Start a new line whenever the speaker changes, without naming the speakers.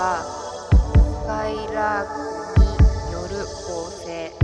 はスカイラークによる構成。